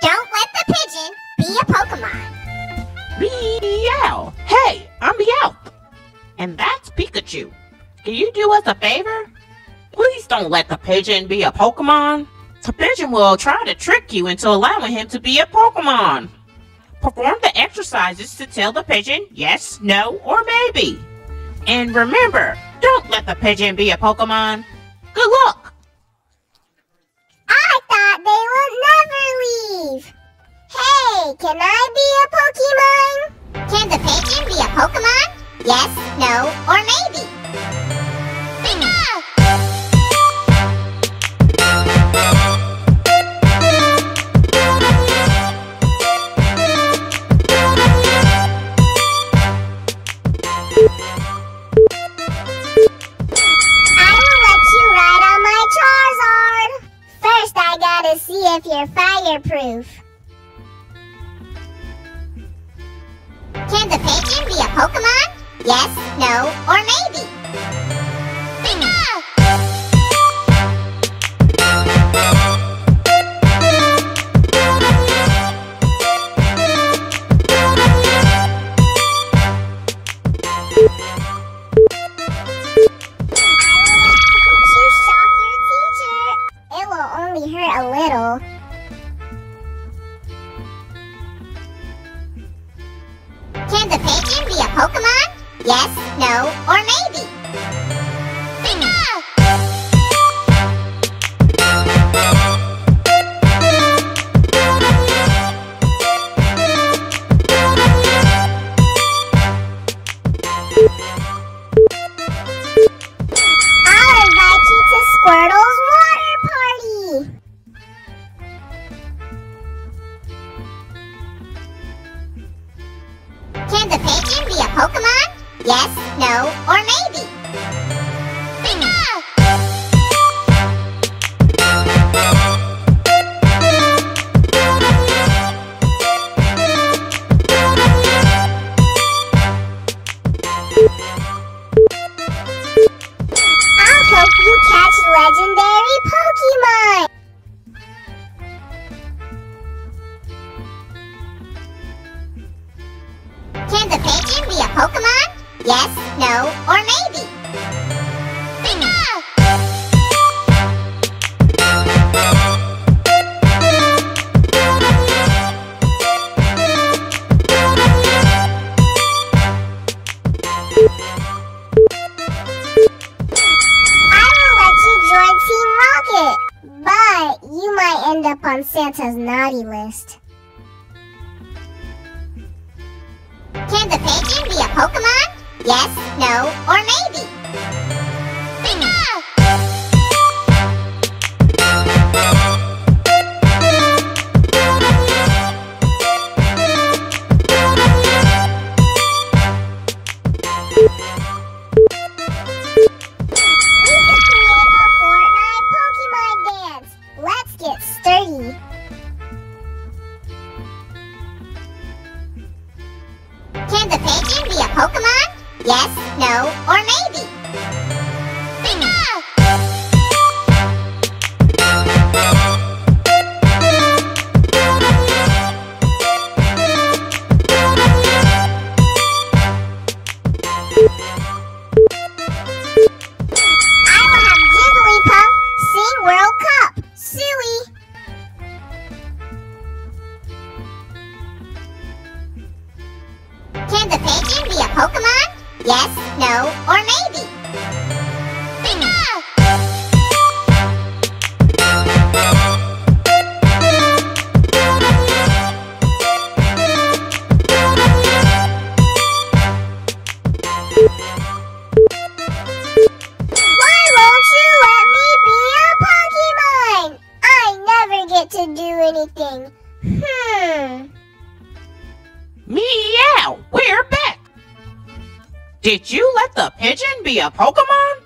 Don't let the pigeon be a Pokemon. Meow! Hey, I'm Meowth! And that's Pikachu. Can you do us a favor? Please don't let the pigeon be a Pokemon. The pigeon will try to trick you into allowing him to be a Pokemon. Perform the exercises to tell the pigeon yes, no, or maybe. And remember, don't let the pigeon be a Pokemon. Good luck! Can I be a Pokemon? Can the pigeon be a Pokemon? Yes, no, or maybe. Gotta see if you're fireproof. Can the pigeon be a Pokemon? Yes, no, or no, or maybe. Can the pigeon be a Pokemon? Yes, no, or maybe. Legendary Pokemon. Can the pigeon be a Pokemon? Yes, no, or maybe. Bingo! I will let you join Team Rocket, but you might end up on Santa's naughty list. Can the pigeon be a Pokemon? Yes, no, or maybe. Yes, no, or maybe. Bingo! I will have Jigglypuff sing World Cup. Suey. Can the pigeon be a? Yes, no, or maybe. Did you let the pigeon be a Pokemon?